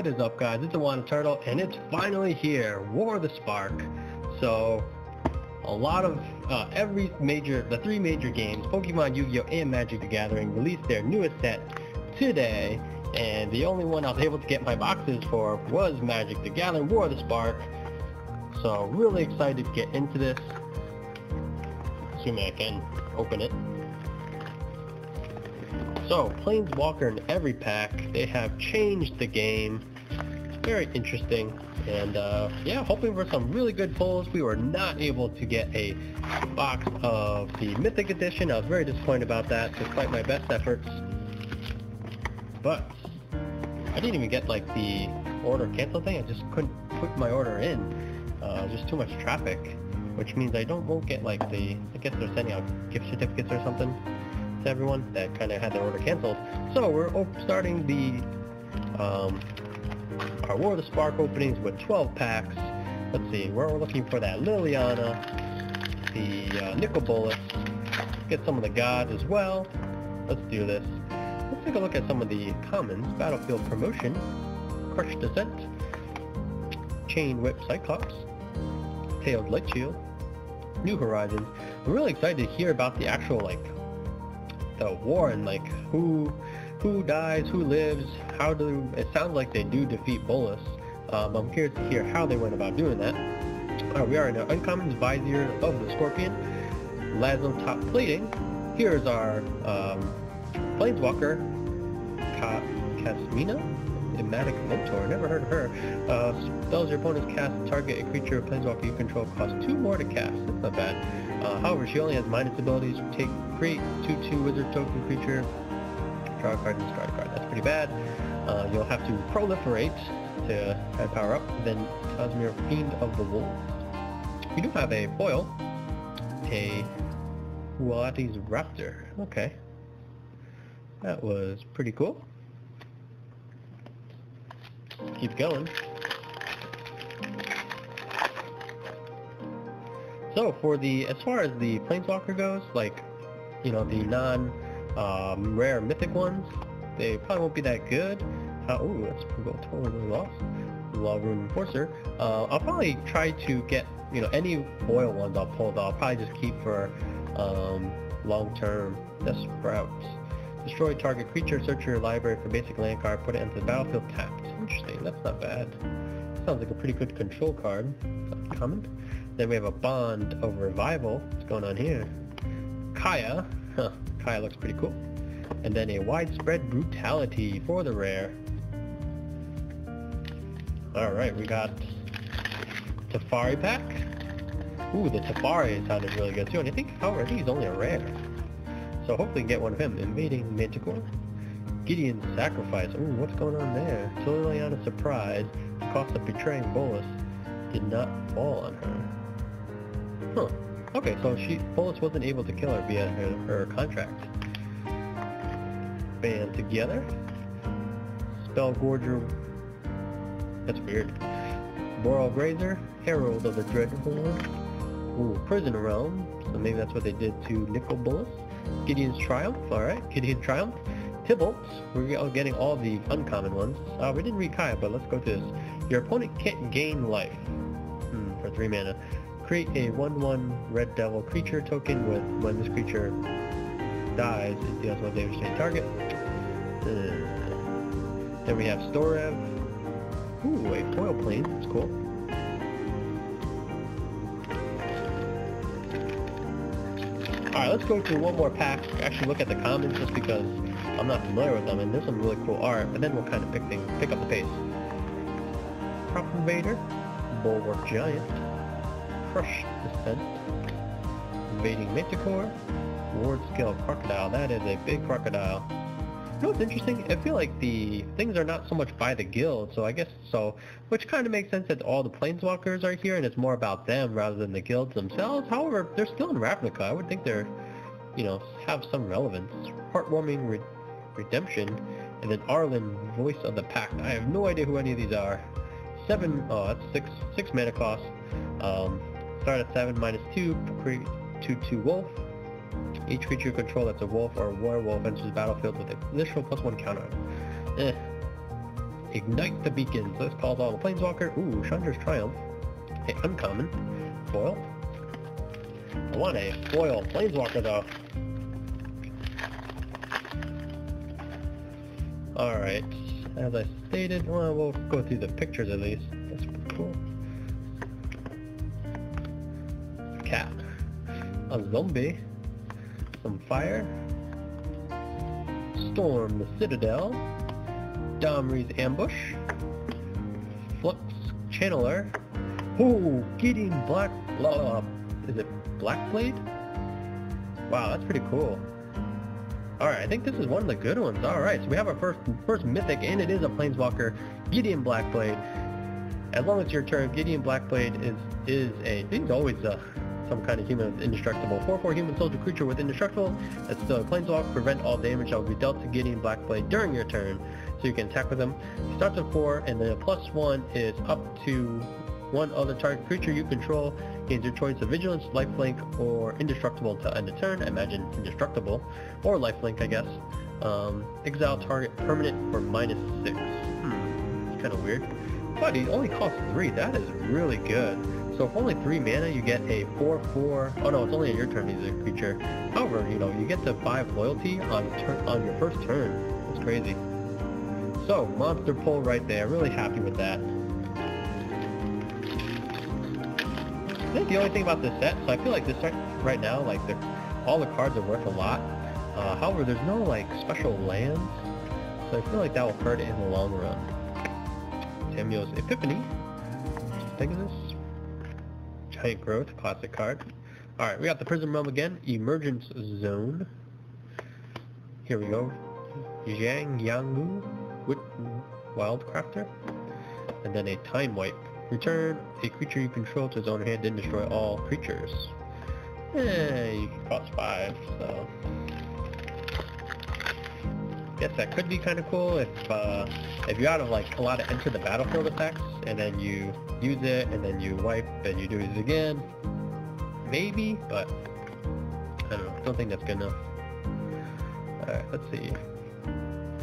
What is up guys, it's iWAHnnaTurtle and it's finally here, War of the Spark. So, a lot of, uh, every major, the three major games, Pokemon, Yu-Gi-Oh! and Magic the Gathering released their newest set today. And the only one I was able to get my boxes for was Magic the Gathering War of the Spark. So really excited to get into this. Assuming I can open it. So, Planeswalker in every pack. They have changed the game. Very interesting. And uh, yeah, hoping for some really good pulls. We were not able to get a box of the Mythic Edition. I was very disappointed about that, despite my best efforts. But I didn't even get like the order cancel thing. I just couldn't put my order in. Uh, just too much traffic, which means I don't won't get like the. I guess they're sending out gift certificates or something to everyone that kind of had their order canceled. So we're starting the um, our War of the Spark openings with 12 packs. Let's see, we're looking for that Liliana, the uh, Nicol Bolas, get some of the gods as well. Let's do this. Let's take a look at some of the commons. Battlefield Promotion, Crush Dissent, Chain Whip Cyclops, Tailed Light Shield, New Horizons. I'm really excited to hear about the actual like the war and like who who dies, who lives, how do it sounds like they do defeat Bolas. Um, I'm curious to hear how they went about doing that. Uh, we are in the uncommon Vizier of the Scorpion, Lazo Top Plating. Here's our um, Planeswalker, Ka Kasmina? Enigmatic Mentor, never heard of her. Uh, spells your opponents cast target a creature or planeswalker you control cost two more to cast. That's not bad. Uh, however, she only has minus abilities. Take create 2-2 wizard token creature, a card discard card. That's pretty bad. Uh, you'll have to proliferate to power up. Then Cosmere Fiend of the Wolves. You do have a foil, a Huatli's Raptor. Okay. That was pretty cool. Keep going. So for the, as far as the Planeswalker goes, like, you know, the non um, rare mythic ones, they probably won't be that good. Uh, oh, that's totally lost. Law-Rune Enforcer. Uh, I'll probably try to get, you know, any foil ones I'll pull, though, I'll probably just keep for um, long-term Death Sprouts. Destroy target creature, search your library for basic land card, put it into the battlefield tapped. Interesting, that's not bad. Sounds like a pretty good control card. Common. Then we have a Bond of Revival. What's going on here? Kaya. Kaya looks pretty cool. And then a Widespread Brutality for the rare. Alright, we got Teferi pack. Ooh, the Teferi sounded really good too. And I think, however, he's only a rare. So hopefully get one of him. Invading Manticore. Gideon's Sacrifice. Ooh, what's going on there? A surprise. The cost of betraying Bolas did not fall on her. Huh. Okay, so she Bolas wasn't able to kill her via her, her contract. Band together. Spellgorger. That's weird. Boral Grazer. Herald of the Dreadhorde. Ooh, Prison Realm. So maybe that's what they did to Nicol Bolas. Gideon's Triumph, alright, Gideon's Triumph. Tibalt, we're getting all the uncommon ones. Uh, we didn't read Kaya, but let's go to this. Your opponent can't gain life hmm, for 3 mana. Create a 1-1 Red Devil creature token with when this creature dies, it deals 1 damage to a target. Uh, then we have Storrev. Ooh, a foil plane, that's cool. Alright, let's go to one more pack, actually look at the commons just because I'm not familiar with them, and there's some really cool art, but then we'll kind of pick things, pick up the pace. Crop Invader, Bulwark Giant, Crush Dissent, Invading Manticore, Ward Scale Crocodile, that is a big crocodile. You know what's interesting? I feel like the things are not so much by the guild, so I guess so, which kind of makes sense that all the planeswalkers are here and it's more about them rather than the guilds themselves. However, they're still in Ravnica. I would think they're, you know, have some relevance. Heartwarming Re Redemption, and then Arlinn, Voice of the Pack. I have no idea who any of these are. Seven, oh, that's six, six mana cost. Um, start at seven minus two, create two two wolf. Each creature you control that's a wolf or a werewolf enters the battlefield with an additional plus one counter. Eh. Ignite the beacons. This calls all the Planeswalker. Ooh, Chandra's Triumph. Hey, uncommon. Foil. I want a foil Planeswalker though. Alright, as I stated, well, we'll go through the pictures at least. That's cool. Cat. A zombie. Some fire. Storm the Citadel. Domri's Ambush. Flux Channeler. Oh, Gideon Black... Uh, is it Blackblade? Wow, that's pretty cool. Alright, I think this is one of the good ones. Alright, so we have our first first mythic, and it is a Planeswalker, Gideon Blackblade. As long as your turn, Gideon Blackblade is is a... He's always uh, some kind of human with indestructible. 4-4 human soldier creature with indestructible. That's still a Planeswalk. Prevent all damage that will be dealt to Gideon Blackblade during your turn. So you can attack with him. He starts with 4, and then a plus 1 is up to one other target creature you control gains your choice of Vigilance, Lifelink, or Indestructible to end a turn. I imagine Indestructible. Or Lifelink, I guess. Um, exile target permanent for minus 6. Hmm, it's kind of weird. But he only costs 3. That is really good. So for only 3 mana, you get a 4-4... Oh no, it's only on your turn he's a creature. However, you know, you get to 5 loyalty on on your first turn. That's crazy. So, monster pull right there. Really happy with that. I think the only thing about this set, so I feel like this set right now, like the, all the cards are worth a lot. Uh, however, there's no like special lands, so I feel like that will hurt it in the long run. Tamiyo's Epiphany, Pegasus, Giant Growth, classic card. Alright, we got the Prison Realm again, Emergence Zone. Here we go. Jiang Yanggu, Wildcrafter, and then a Time Wipe. Return a creature you control to his own hand and destroy all creatures. Eh, you can cost 5, so... Guess that could be kind of cool if uh, if you out of like a lot of enter the battlefield effects and then you use it and then you wipe and you do it again. Maybe, but I don't know. Don't think that's good enough. Alright, let's see.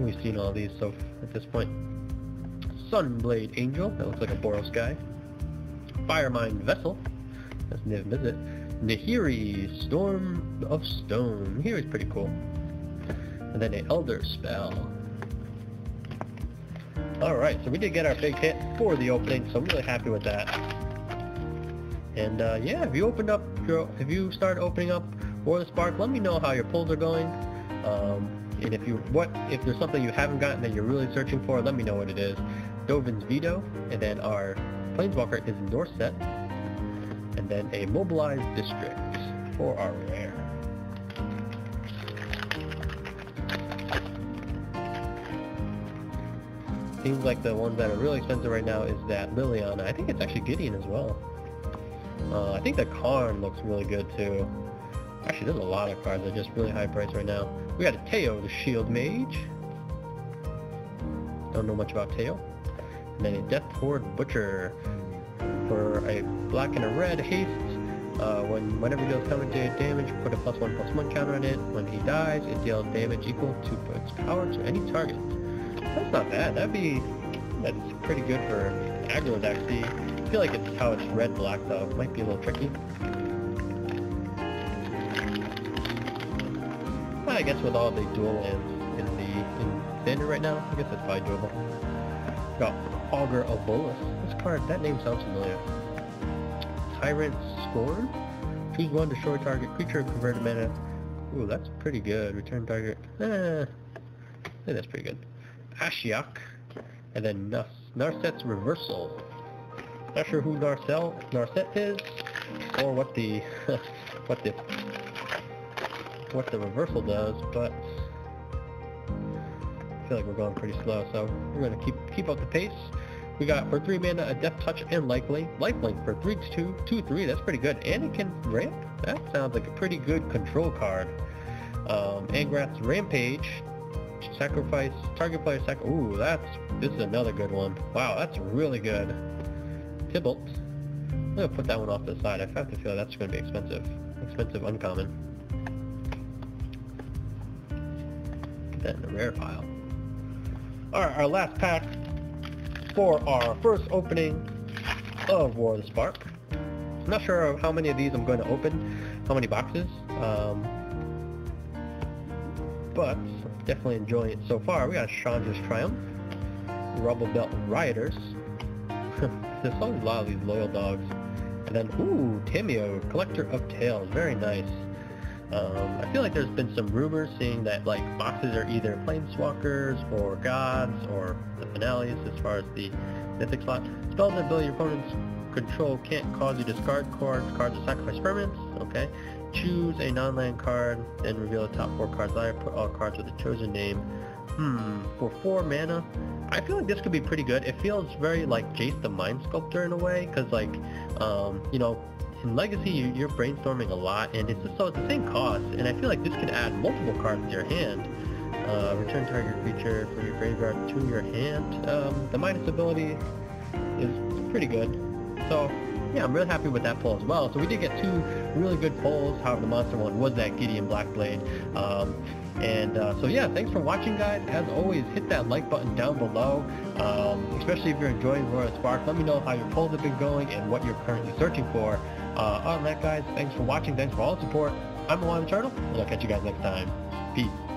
We've seen all these so at this point. Sunblade Angel, that looks like a Boros guy. Firemind Vessel, that's Niv Mizzet. Nahiri, Storm of Stone, Nahiri's pretty cool. And then an Elder Spell. Alright, so we did get our big hit for the opening, so I'm really happy with that. And uh, yeah, if you opened up, your, if you start opening up War the Spark, let me know how your pulls are going. Um, and if you what if there's something you haven't gotten that you're really searching for, let me know what it is. Dovin's Veto, and then our Planeswalker is Narset, and then a Mobilized District for our rare. Seems like the ones that are really expensive right now is that Liliana. I think it's actually Gideon as well. Uh, I think the Karn looks really good too. Actually, there's a lot of cards that are just really high price right now. We got a Teyo, the Shieldmage. Don't know much about Teyo. And then a Dreadhorde Butcher for a black and a red haste. Uh, when whenever he deals commentary damage, put a plus one plus one counter on it. When he dies, it deals damage equal to its power to any target. That's not bad. That'd be that's pretty good for aggro deck. I feel like it's how it's red black though. Might be a little tricky. I guess with all the dual lands in the in standard right now, I guess that's probably doable. Got Augur of Bolas. This card, that name sounds familiar. Tyrant Scorn? Choose one destroy target creature converted mana. Ooh, that's pretty good. Return target. Eh, I think that's pretty good. Ashiok. And then Nar Narset's Reversal. Not sure who Narcel Narset is, or what the what the what the reversal does, but I feel like we're going pretty slow, so we're gonna keep keep up the pace. We got for 3 mana a Death Touch and Likely. Lifelink for 3 2, 2 3, that's pretty good. And it can ramp? That sounds like a pretty good control card. Um, Angrath's Rampage. Sacrifice, target player sac- Ooh, that's, this is another good one. Wow, that's really good. Tibalt. I'm gonna put that one off to the side. I have to feel that's gonna be expensive. Expensive uncommon. Put that in the rare pile. Alright, our last pack for our first opening of War of the Spark. I'm not sure how many of these I'm going to open, how many boxes, um, but definitely enjoying it so far. We got Chandra's Triumph, Rubblebelt Rioters. There's a lot of these loyal dogs. And then, ooh, Tamiyo, Collector of Tales. Very nice. Um, I feel like there's been some rumors saying that like boxes are either planeswalkers or gods or the finales as far as the mythic slot. Spells that ability your opponent's control can't cause you to discard cards, cards or sacrifice permanents. Okay. Choose a non-land card, then reveal the top four cards I Put all cards with the chosen name. Hmm, for four mana, I feel like this could be pretty good. It feels very like Jace the Mind Sculptor in a way, because like, um, you know, in Legacy you, are brainstorming a lot, and it's just so it's the same cost, and I feel like this could add multiple cards to your hand. Uh, return target creature from your graveyard to your hand. Um, the minus ability is pretty good. So yeah, I'm really happy with that pull as well. So we did get two really good pulls. However, the monster one was that Gideon Blackblade. Um, and uh, so yeah, thanks for watching, guys. As always, hit that like button down below, um, especially if you're enjoying Royal Spark. Let me know how your pulls have been going and what you're currently searching for. Uh, other than that, guys, thanks for watching. Thanks for all the support. I'm Milan Turtle, and I'll catch you guys next time. Peace.